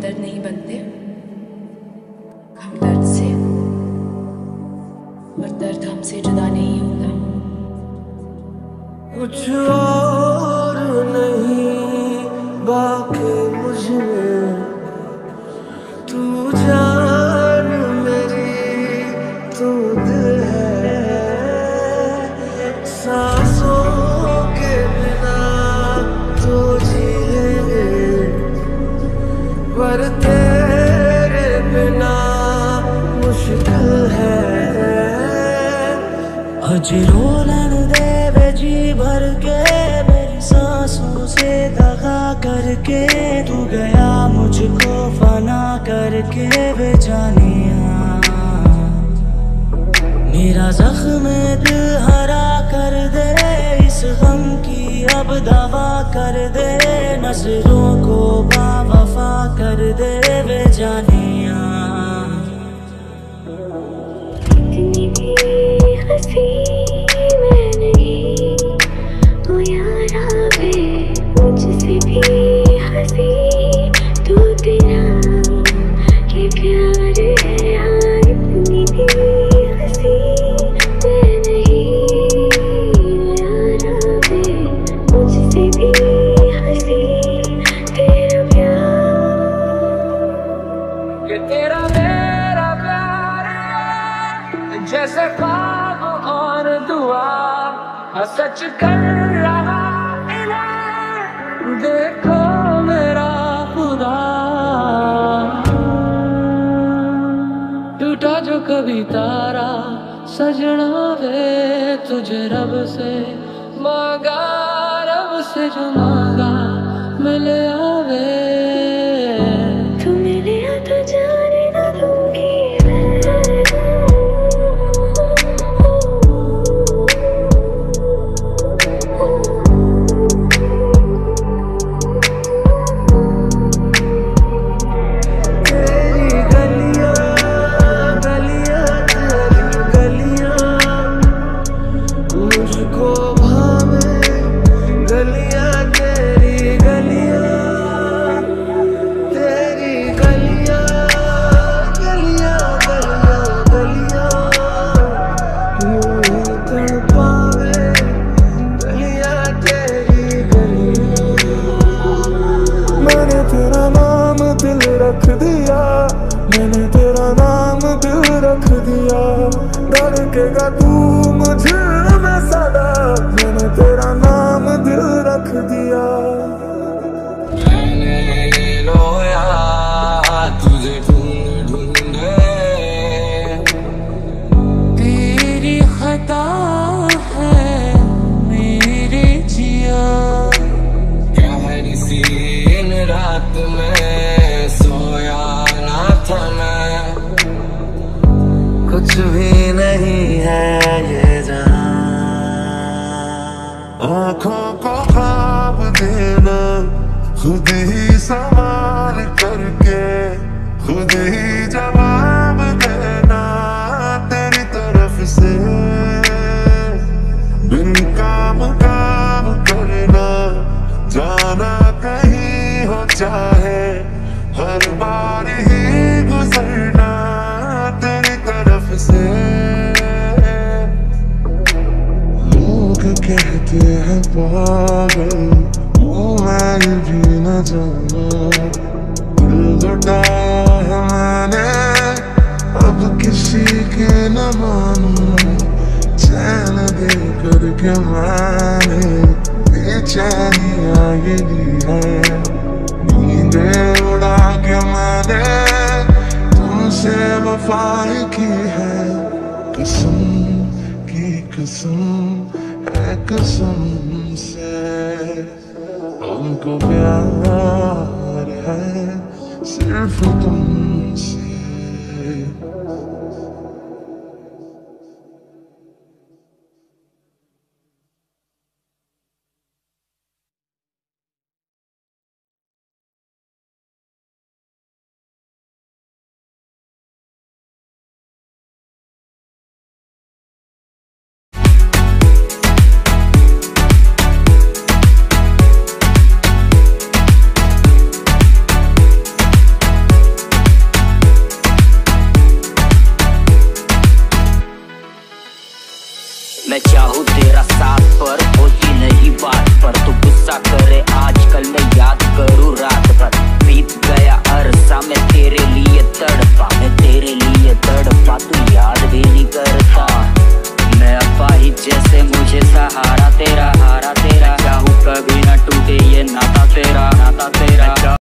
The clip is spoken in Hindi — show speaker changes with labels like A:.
A: हमदर्द नहीं बनते। हम दर्द से और दर्द हमसे जुदा नहीं होता।
B: कुछ और नहीं, बाकी मुझे अज रोलन दे वे जी भर के, मेरी सांसों से दगा करके, तू गया मुझको फना करके वे जानिया। मेरा जख्म दिल हरा कर दे, इस गम की अब दवा कर दे, नज़रों को बावफा कर दे वे जानिया।
C: इतनी भी
B: सच कर रहा देखो मेरा खुदा। टूटा जो कभी तारा, सजना वे तुझे रब से मांगा, रब से जो मांगा, मिले आवे धड़केगा तू मुझे में सदा। मैंने तेरा नाम दिल रख दिया। मैंने ढूंढ तेरी खता है मेरे जिया। रात में सोया कुछ भी नहीं है ये आँखों को खाब देना, खुद ही सवाल करके, खुद ही जवाब देना तेरी तरफ़ से। बिन काम काम करना, जाना कहीं हो चाहे, हर बार कहते हैं पागल वो मैं ये जाना दिल लुटाया है मैंने अब किसी के न मानूं चैन दे करके मैंने नींदें हमको प्यार है सिर्फ़ तुमसे। तेरा साथ पर होती नहीं बात पर। तू गुस्सा करे, आजकल मैं याद करूँ रात पर बीत गया अरसा,
D: मैं तेरे लिए तड़पा, मैं तेरे लिए